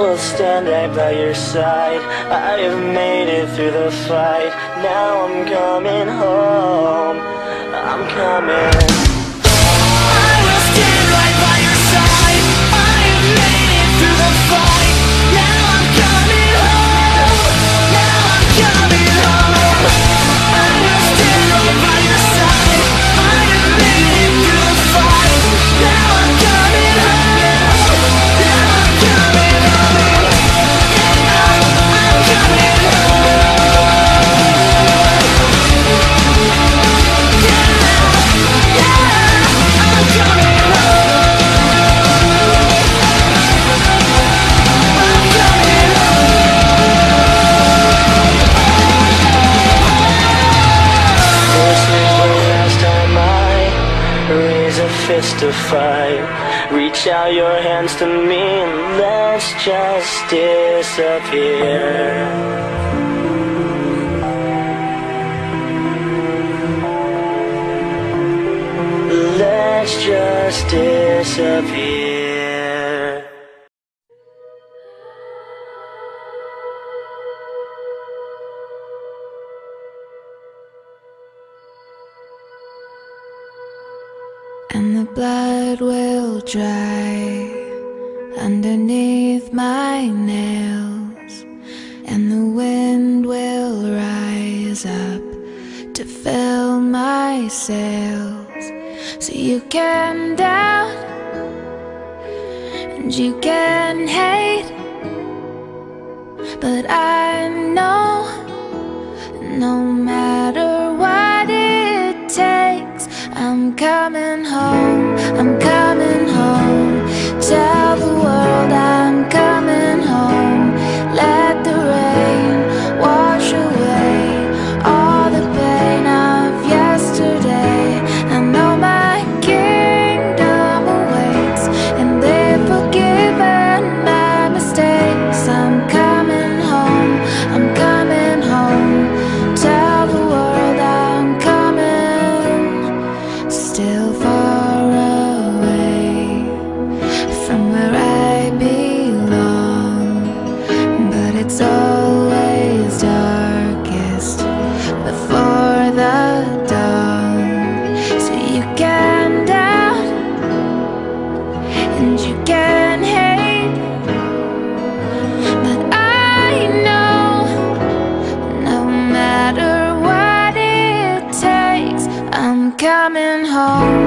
will stand right by your side. I have made it through the fight. Now I'm coming home. I'm coming. testify. Reach out your hands to me and let's just disappear. Let's just disappear. dry underneath my nails, and the wind will rise up to fill my sails. So you can doubt, and you can hate, but I'm Oh.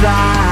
Goodbye.